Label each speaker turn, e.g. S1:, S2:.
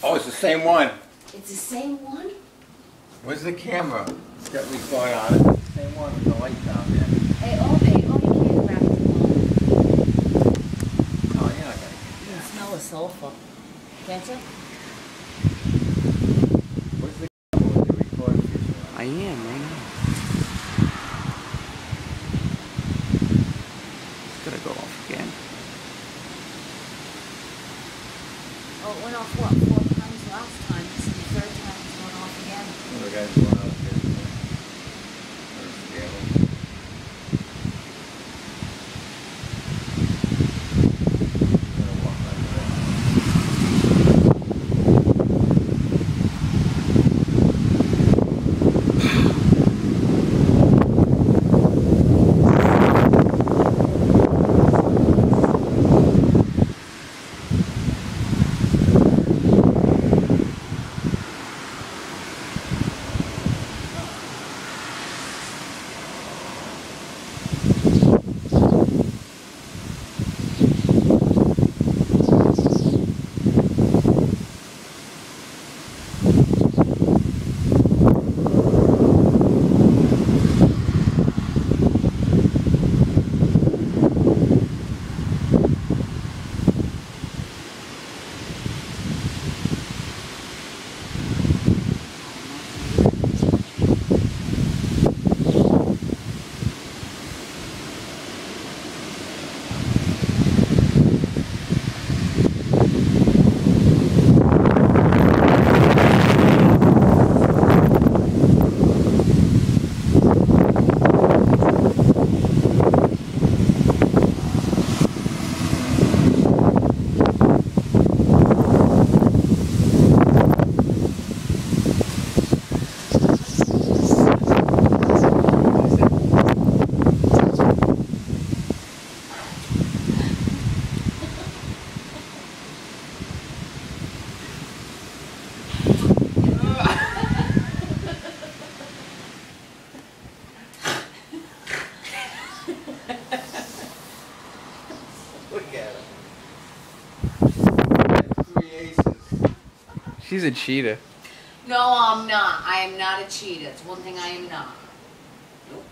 S1: Oh, it's the same one.
S2: It's the same one?
S1: Where's the camera? It's got record on it. Same one with the light down there.
S2: Hey, oh, hey, oh, you can't grab it.
S1: Oh, yeah, I gotta
S2: You can smell the sulfur. Can't you?
S1: Where's the camera with the record feature on
S3: I am right now. It's gonna go off again.
S2: Oh, it went off what,
S3: She's a cheetah.
S2: No, I'm not. I am not a cheetah. It's one thing I am not. Nope.